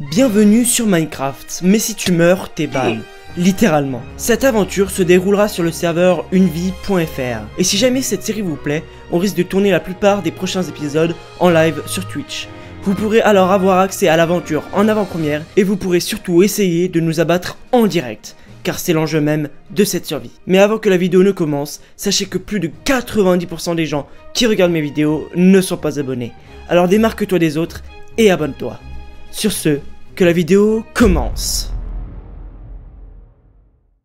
Bienvenue sur Minecraft, mais si tu meurs, t'es ban. Littéralement. Cette aventure se déroulera sur le serveur unevie.fr. Et si jamais cette série vous plaît, on risque de tourner la plupart des prochains épisodes en live sur Twitch. Vous pourrez alors avoir accès à l'aventure en avant-première et vous pourrez surtout essayer de nous abattre en direct, car c'est l'enjeu même de cette survie. Mais avant que la vidéo ne commence, sachez que plus de 90% des gens qui regardent mes vidéos ne sont pas abonnés. Alors démarque-toi des autres et abonne-toi. Sur ce, que la vidéo commence.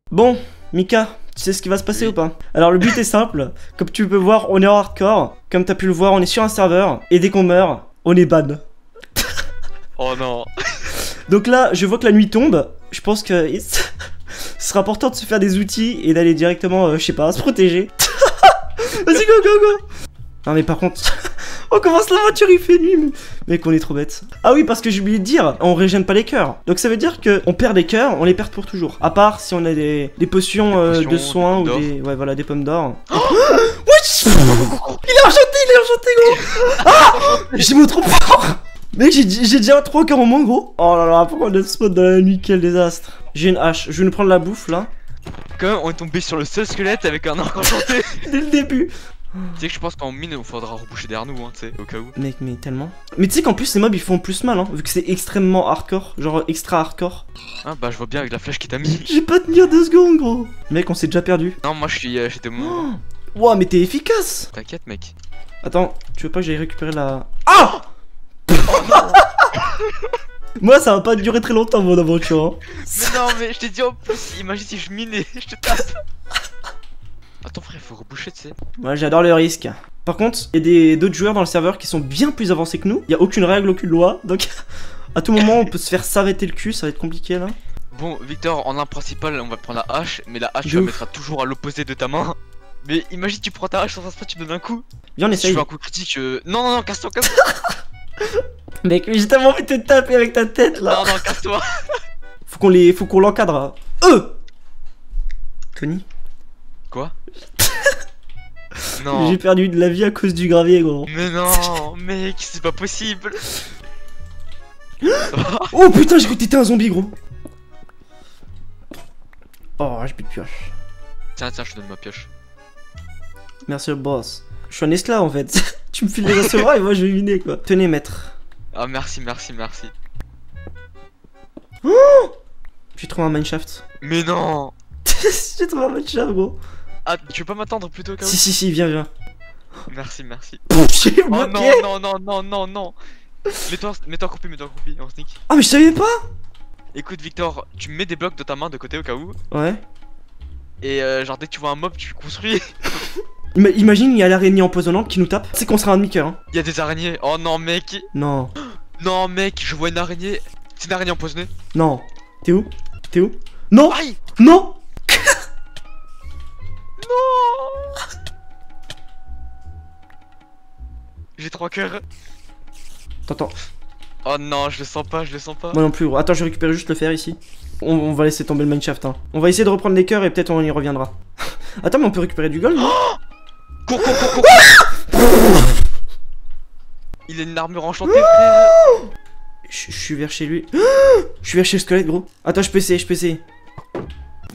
Bon, Mika, tu sais ce qui va se passer Oui. ou pas? Alors le but est simple, comme tu peux voir, on est en hardcore, comme t'as pu le voir, on est sur un serveur, et dès qu'on meurt, on est ban. Oh non. Donc là, je vois que la nuit tombe, je pense que ce sera important de se faire des outils et d'aller directement, euh, je sais pas, se protéger. Vas-y, go, go, go Non mais par contre, on commence l'aventure, il fait nuit, mais... mec, on est trop bête. Ah oui, parce que j'ai oublié de dire, on régène pas les cœurs. Donc ça veut dire que on perd des cœurs, on les perd pour toujours. À part si on a des, des potions, euh, potions, de soins ou des... Ouais, voilà, des pommes d'or. Wesh Il est enchanté, il est enchanté, gros Ah J'ai mon trop fort Mec, j'ai déjà trois cœurs en moins, gros. Oh là là, pourquoi on a spot dans la nuit Quel désastre. J'ai une hache, je vais nous prendre la bouffe là, Quand même, on est tombé sur le seul squelette avec un arc enchanté. dès le début. Tu sais que je pense qu'en mine, il faudra reboucher derrière nous, hein, tu sais, au cas où. Mec, mais tellement. Mais tu sais qu'en plus, les mobs ils font plus mal, hein, vu que c'est extrêmement hardcore, genre extra hardcore. Ah bah, je vois bien avec la flèche qui t'a mis. J'ai pas tenir deux secondes, gros. Mec, on s'est déjà perdu. Non, moi je suis. euh, J'étais mon. Ouah, mais t'es efficace. T'inquiète, mec. Attends, tu veux pas que j'aille récupérer la. Ah Moi, ça va pas durer très longtemps, mon aventure. hein. Mais non, mais je t'ai dit en plus, imagine si je minais, je te tape. Attends, frère, faut reboucher, tu sais. Moi, j'adore le risque. Par contre, il y a des- d'autres joueurs dans le serveur qui sont bien plus avancés que nous. Il y a aucune règle, aucune loi. Donc, à tout moment, on peut se faire savetter le cul. Ça va être compliqué là. Bon, Victor, en un principal, on va prendre la hache, mais la hache, De tu la mettras toujours à l'opposé de ta main. Mais imagine, tu prends ta hache sans un spot, tu me donnes un coup. Viens, on Si tu essaye. fais un coup critique, euh... non, non, non, casse-toi, casse-toi. Mec, mais j'ai tellement envie de te taper avec ta tête là. non, non, casse-toi. Faut qu'on les, faut qu'on l'encadre. Euh. Tony, Quoi Non. j'ai perdu de la vie à cause du gravier, gros. Mais non, mec, c'est pas possible. Oh putain, j'ai cru que t'étais un zombie, gros. Oh, j'ai plus de pioche. Tiens, tiens, je te donne ma pioche. Merci le boss. Je suis un esclave en fait. tu me files les recevoir et moi je vais miner quoi. Tenez, maître. Ah, merci, merci, merci. J'ai trouvé un mineshaft. Mais non j'ai trouvé un mineshaft, gros. Ah, tu veux pas m'attendre plutôt qu'à Si, si, si, viens, viens. Merci, merci. J'ai Oh bloqué. non, non, non, non, non, non Mets-toi mets-toi accroupi, mets-toi accroupi, en sneak. Ah, mais je savais pas. Écoute, Victor, tu mets des blocs de ta main de côté au cas où. Ouais. Et euh, genre, dès que tu vois un mob, tu construis. Ima- imagine, il y a l'araignée empoisonnante qui nous tape. C'est qu'on sera un demi-cœur. Hein. Il y a des araignées. Oh non, mec Non, Non, mec, je vois une araignée. C'est une araignée empoisonnée. non. T'es où? T'es où? Non Aïe Non Non J'ai trois cœurs. Attends, Oh non, je le sens pas, je le sens pas. moi non plus, gros. Attends, je récupère juste le fer ici. On, on va laisser tomber le mineshaft. Hein. On va essayer de reprendre les cœurs et peut-être on y reviendra. Attends, mais on peut récupérer du gold non Cours, cours, cours, cours, cours. Il a une armure enchantée, frère. Je je suis vers chez lui. Je suis vers chez le squelette, gros. Attends, je peux essayer, je peux essayer.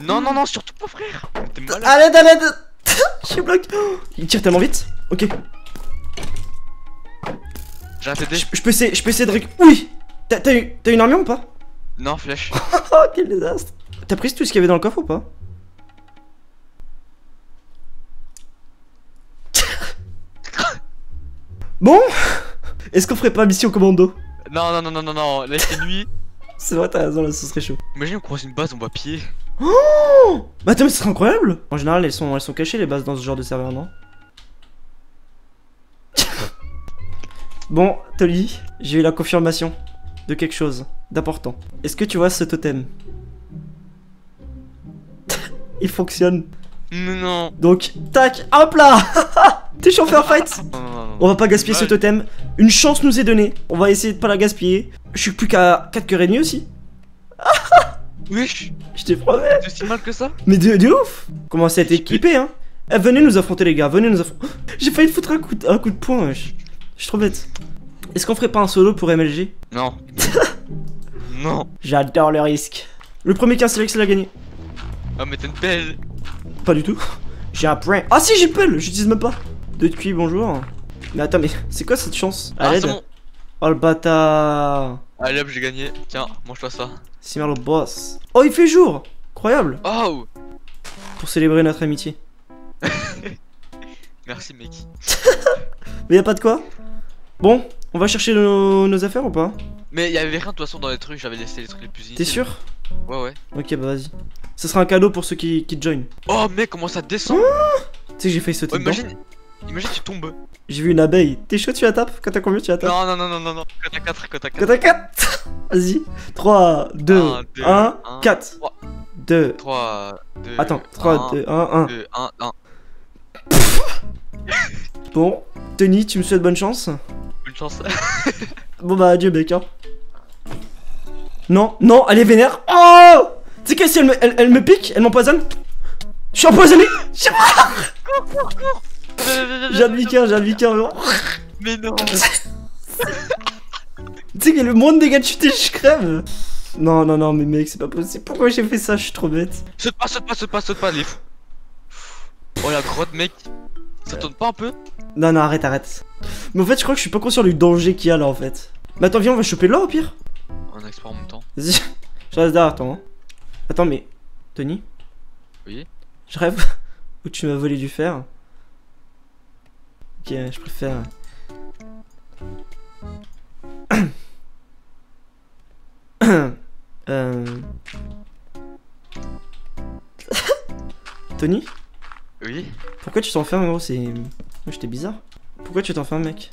Non, non, non, surtout pas, frère. T'es malade. À l'aide, à l'aide Je suis bloqué Il tire tellement vite Ok. J'ai un. Je, peux essayer, je peux essayer de réc... Oui T'as eu- une armure ou pas? Non, flèche. Oh, quel désastre T'as pris tout ce qu'il y avait dans le coffre ou pas? Bon Est-ce qu'on ferait pas mission commando? Non, non, non, non, non, non. Là, c'est nuit. C'est vrai, t'as raison, là, ce serait chaud. Imagine, on croise une base, on va pied. Oh Bah attends, mais ce serait incroyable En général, elles sont, elles sont cachées, les bases, dans ce genre de serveur, non? Bon, Tolly, j'ai eu la confirmation de quelque chose d'important. Est-ce que tu vois ce totem? Il fonctionne. Non, Donc, tac, hop là T'es chaud faire fight. On va pas gaspiller ce totem. Une chance nous est donnée. On va essayer de pas la gaspiller. Je suis plus qu'à 4 cœurs et demi aussi. Wesh, Je promets. c'est si mal que ça? Mais de, de ouf Comment ça a été équipé, hein? Eh, Venez nous affronter, les gars. Venez nous affronter. J'ai failli te foutre un coup de, un coup de poing, wesh. Je suis trop bête. Est-ce qu'on ferait pas un solo pour MLG Non. non. J'adore le risque. Le premier qui a un select, c'est l'a gagné. Ah, mais t'es une belle. Pas du tout. J'ai un point. Ah si, j'ai pelle, j'utilise même pas. De cuit, bonjour. Mais attends, mais c'est quoi cette chance? Ah, c'est bon. Oh le bâtard. Allez hop, j'ai gagné. Tiens, mange-toi ça. Simmer le boss. Oh, il fait jour. Incroyable. Oh Pour célébrer notre amitié. Merci, mec. Mais y a pas de quoi Bon, on va chercher nos, nos affaires ou pas Mais y'avait rien de toute façon dans les trucs, j'avais laissé les trucs les plus inutiles. T'es sûr Ouais, ouais. Ok, bah vas-y. Ce sera un cadeau pour ceux qui, qui te joignent. Oh, mec, comment ça descend Tu sais que j'ai failli sauter Oh, dedans. imagine. Imagine, tu tombes. J'ai vu une abeille. T'es chaud, tu la tapes Quand t'as combien, tu la tapes Non, non, non, non, non, non. Quand t'as 4, quand t'as 4. Quand t'as 4 Vas-y. 3, 2, Un, deux, 1, un, 4. trois. 2. 3, 2. Attends, 3, 2, 1, 1. 2, 1, 1. Bon, Tony, tu me souhaites bonne chance Bonne chance. Bon bah adieu mec hein. Non, non, elle est vénère. Oh Tu sais que si elle me, elle, elle me pique, elle m'empoisonne Je suis empoisonné J'ai j'ai un demi-cœur, j'ai un demi-cœur vraiment. Mais non. Tu sais qu'il y a le moins de dégâts de chute et je crève Non, non, non, mais mec, c'est pas possible. Pourquoi j'ai fait ça? Je suis trop bête. Saute pas, saute pas, saute pas, saute pas, les fous. Oh la grotte, mec. Ça tourne pas un peu Non, non, arrête, arrête. Mais en fait, je crois que je suis pas conscient du danger qu'il y a là en fait. Mais attends, viens, on va choper là au pire. On explore en même temps. Vas-y, je reste derrière toi. hein. Attends, mais. Tony Oui. Je rêve où tu m'as volé du fer. Ok, je préfère. euh... Tony Oui. Pourquoi tu t'enfermes gros C'est. Moi j'étais bizarre. Pourquoi tu t'enfermes mec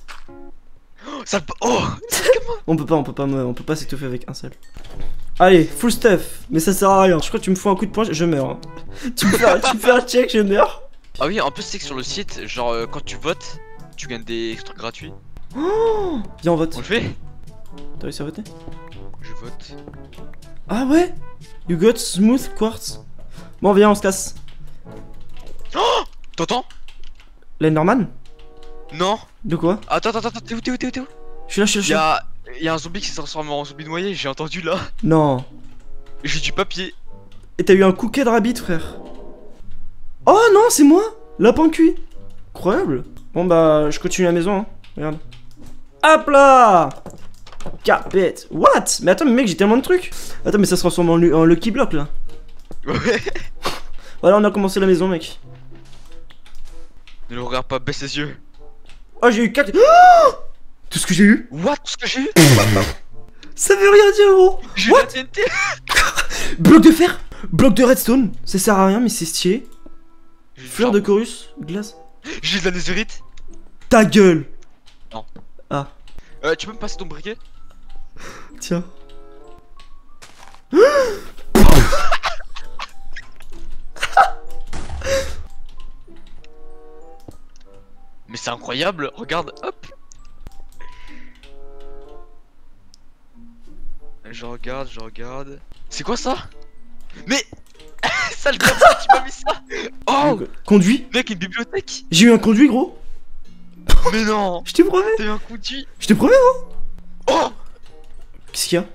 Oh, ça. Oh On peut pas, on peut pas, on peut pas s'étouffer avec un seul. Allez, full stuff, mais ça sert à rien. Je crois que tu me fous un coup de poing, je- meurs. hein. tu, me fais, un- tu me fais un check, je meurs. Ah oui, en plus, c'est que sur le site, genre, euh, quand tu votes, tu gagnes des trucs gratuits. Oh Viens, on vote. On le fait T'as réussi à voter Je vote. Ah ouais You got smooth quartz. Bon, viens, on se casse. T'entends Lenderman Non De quoi Attends, attends, attends, t'es où, t'es où, t'es où, t'es où Je suis là, je suis là, je suis là. Y'a y a un zombie qui s'est transformé en zombie noyé, j'ai entendu là. Non. J'ai du papier. Et t'as eu un cookie de rabbit, frère. Oh non, c'est moi Lapin cuit. Incroyable. Bon, bah, je continue la maison, hein. Regarde. Hop là Carpet. What Mais attends, mais mec, j'ai tellement de trucs. Attends, mais ça se transforme en, en Lucky Block, là. Ouais. Voilà, on a commencé la maison, mec. Ne le regarde pas, baisse les yeux. Oh, j'ai eu 4... Oh Tout ce que j'ai eu What Tout ce que j'ai eu Ça veut rien dire, gros. J'ai la TNT. Bloc de fer Bloc de redstone Ça sert à rien, mais c'est stylé. Fleur de chorus Glace. J'ai de la netherite. Ta gueule. Euh, tu peux me passer ton briquet? Tiens. c'est incroyable, regarde, hop. Je regarde, je regarde. C'est quoi ça? Mais Sale tu m'as mis ça. Oh. Conduit? Mec, une bibliothèque. J'ai eu un conduit, gros. Mais non. Je te promets. T'as eu un conduit. Je te promets Oh. Qu'est-ce qu'il y a?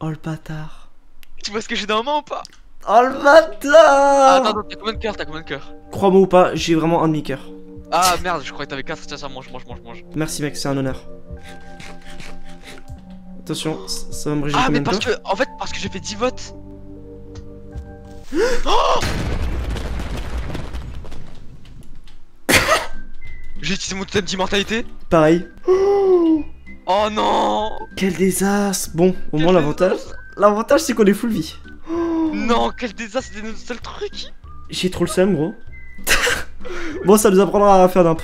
Oh le bâtard. Tu vois ce que j'ai dans ma main ou pas? Oh le Ah, bâtard Attends, attends, t'as combien de cœurs T'as combien de cœurs? Crois-moi ou pas, j'ai vraiment un demi-cœur. Ah merde, je croyais que t'avais 4, tiens, ça mange, mange, mange, mange. Merci mec, c'est un honneur. Attention, ça va me briser Ah mais parce que, en fait, parce que j'ai fait 10 votes Oh J'ai utilisé mon totem d'immortalité Pareil. Oh non Quel désastre Bon, au Quel moins l'avantage... L'avantage c'est qu'on est full vie. Non, quel désastre, c'était notre seul truc J'ai trop le seum gros. bon, ça nous apprendra à faire d'imp.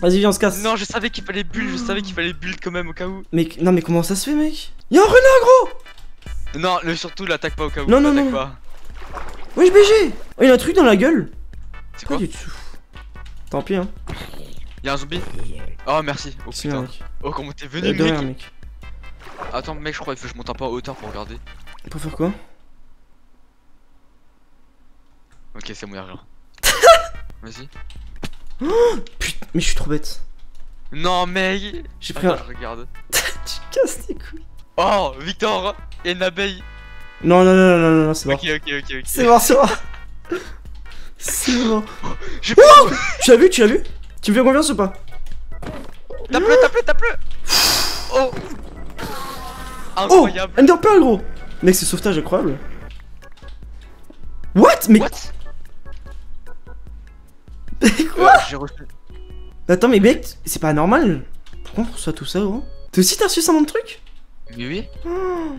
Vas-y, viens, on se casse. Non, je savais qu'il fallait build, je savais qu'il fallait build quand même au cas où. Mais non, mais comment ça se fait, mec? Y'a un renard Non, le surtout l'attaque pas au cas où. Non, non, non. pas. Wesh, BG Oh, y'a un truc dans la gueule C'est quoi du tout. Tant pis, hein. Y'a un zombie? Oh merci. Oh putain. mec. Oh comment t'es Euh, venu de mec rien, mec. Attends mec, je crois qu'il faut que je monte un peu en hauteur pour regarder. Pour faire quoi? Ok, c'est mon rien. Vas-y. Putain, mais je suis trop bête. Non mec J'ai pris un... Je regarde. tu casses tes couilles. Oh, Victor a une abeille Non, non, non, non, non, non, c'est mort. Ok, ok, ok, ok. C'est mort, c'est mort. C'est mort. J'ai pas... Tu l'as vu, tu l'as vu? Tu me fais confiance ou pas? Tape-le, tape-le, tape-le Oh Oh Incroyable Pearl, gros Mec, c'est sauvetage incroyable. What? Mais What? Quoi Euh, J'ai reçu... Attends, mais mec, c'est pas normal. Pourquoi on reçoit tout ça, gros Toi aussi, t'as reçu ça, mon truc Mais oui. Oh.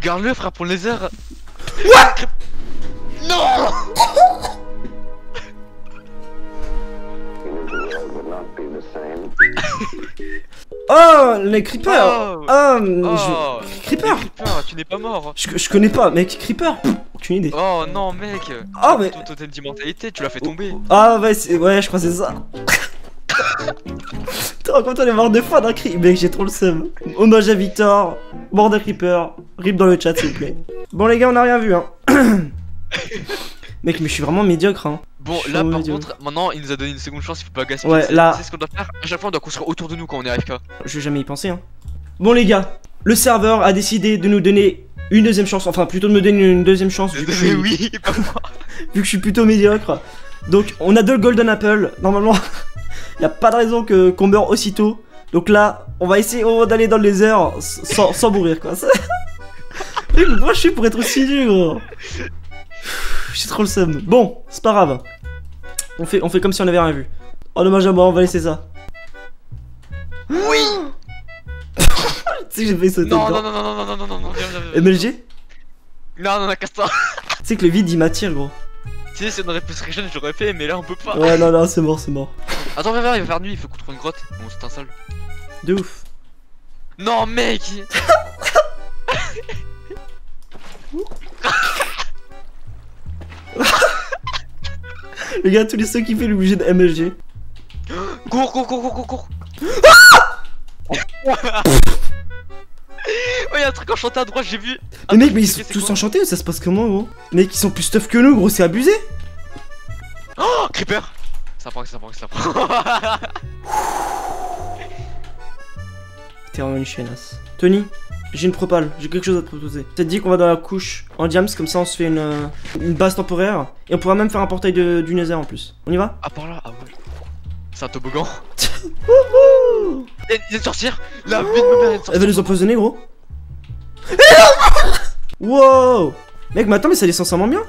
Garde-le, frère, pour le laser. What Non Oh, les creepers. Oh Oh je... Creeper. Creeper, tu n'es pas mort je, je connais pas, mec, Creeper Aucune idée. Oh non, mec Ah, mais- Ton totem d'immortalité, tu l'as fait tomber Ah, ouais, ouais, je crois que c'est ça. T'es raconte, on est mort deux fois d'un cri. Mec, j'ai trop le seum. Hommage à Victor, mort d'un creeper. Rip dans le chat, s'il vous plaît. Bon, les gars, on a rien vu, hein. Mec, mais je suis vraiment médiocre, hein. Bon, là par contre, maintenant il nous a donné une seconde chance, il faut pas gaspiller. Ouais, là- C'est ce qu'on doit faire. À chaque fois, on doit construire autour de nous quand on est AFK. Je vais jamais y penser, hein. Bon, les gars, le serveur a décidé de nous donner une deuxième chance. Enfin, plutôt de me donner une deuxième chance, vu que je suis, oui, vu que je suis plutôt médiocre. Donc, on a deux Golden Apple. Normalement, y a pas de raison que qu'on meure aussitôt. Donc là, on va essayer d'aller dans les airs sans, sans mourir, quoi. Moi, je suis pour être aussi gros. J'ai trop le seum. Bon, c'est pas grave. On fait, on fait comme si on avait rien vu. Oh, dommage à moi, on va laisser ça. Oui tu sais, que j'ai fait sauter non, dedans. Non, non, non, non, non, non, non, non, viens, viens, viens, MLG Non, non, non, casse-toi. tu sais que le vide il m'attire, gros. Tu sais, c'est une restriction, j'aurais fait, mais là on peut pas. Ouais, non, non, c'est mort, c'est mort. Attends, viens, viens, il va faire nuit, il faut qu'on trouve une grotte. Bon, c'est un sale. De ouf. Non, mec Regarde tous les ceux qui fait l'obligé de MLG. Cours, cours, cours, cours, cours, cours. Ah Oh, y'a un truc enchanté à droite, j'ai vu. Mais mec, mais ils sont tous enchantés ou ça se passe comment, gros? Mec, ils sont plus stuff que nous, gros, c'est abusé. Oh, Creeper Ça prend, ça prend, ça prend. T'es vraiment une chienasse. Tony, j'ai une propale, j'ai quelque chose à te proposer. Te dit qu'on va dans la couche en diams, comme ça on se fait une, euh, une base temporaire. Et on pourra même faire un portail de, du Nether en plus. On y va? Ah, par là Ah ouais. C'est un toboggan. Wouhou Il a une sorcière La vie de ma mère, Elle sorcière. va nous empoisonner, gros. wow Mec, mais attends, mais ça descend vraiment bien.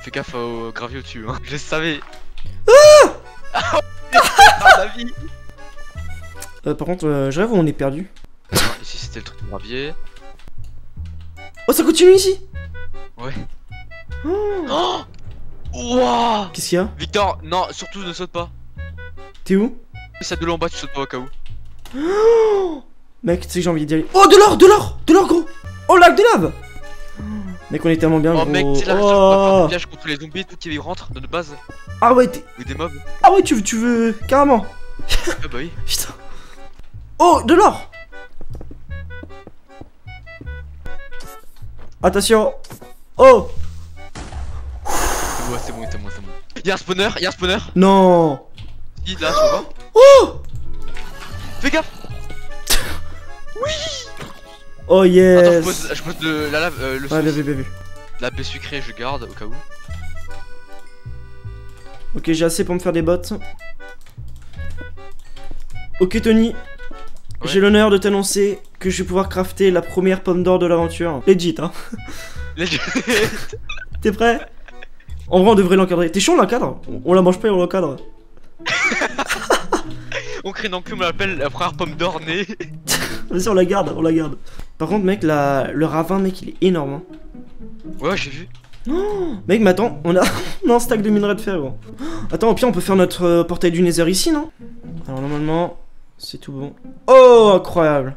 Fais gaffe au gravier au-dessus, hein. Je savais. Ah la vie Euh, par contre, euh, je rêve où on est perdu. Non, Ici c'était le truc de gravier. Oh, ça continue ici Ouais. Oh. Oh Wouah Qu'est-ce qu'il y a? Victor, non, surtout ne saute pas. T'es où? Si de l'eau en bas, tu sautes pas au cas où. Oh Mec, tu sais que j'ai envie d'y aller. Oh, de l'or, de l'or, de l'or, gros Oh, lac de lave Mec, on est tellement bien, Oh gros. mec, c'est faire Oh. des pièges contre les zombies, tout qui rentrent dans notre base. Ah ouais, t'es- Ou des mobs. ah ouais, tu veux, tu veux, carrément. Ah bah oui. Putain. Oh, de l'or Attention Oh C'est bon, c'est bon, c'est bon, c'est bon. Y'a un spawner, y'a un spawner? Non Là, tu vois. Oh Fais gaffe Oh Attends, je yes pose, je pose le, la lave, euh, le bien vu, bien vu. La baie sucrée, je garde au cas où. Ok, j'ai assez pour me faire des bottes. Ok, Tony. Ouais. J'ai l'honneur de t'annoncer que je vais pouvoir crafter la première pomme d'or de l'aventure. Legit, hein. Je- T'es prêt? En vrai, on devrait l'encadrer. T'es chaud, on l'encadre? On, on la mange pas et on l'encadre. On crée une enclume, on l'appelle la première pomme d'or née. Vas-y, on la garde, on la garde. Par contre, mec, la... le ravin, mec, il est énorme. hein. Ouais, j'ai vu. Mec, mais attends, on a, on a un stack de minerai de fer, gros. Attends, au pire, on peut faire notre euh, portail du Nether ici, non? Alors, normalement, c'est tout bon. Oh, incroyable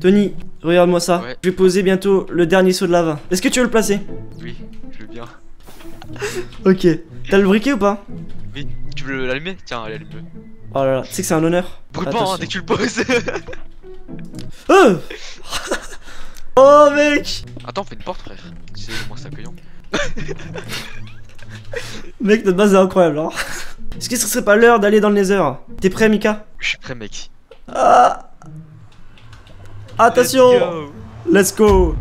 Tony, regarde-moi ça. Ouais. Je vais poser bientôt le dernier saut de lave. Est-ce que tu veux le placer? Oui. Ok. T'as le briquet ou pas? Oui, tu veux l'allumer? Tiens, allez, allume-le. Oh là là, tu sais que c'est un honneur. Brûle pas, hein, dès que tu le poses. Oh Oh, mec Attends, fais une porte, frère. Tu sais, moi c'est accueillant. Mec, notre base est incroyable, hein. Est-ce que ce serait pas l'heure d'aller dans le Nether? T'es prêt, Mika? Je suis prêt, mec. Ah. Attention. Let's go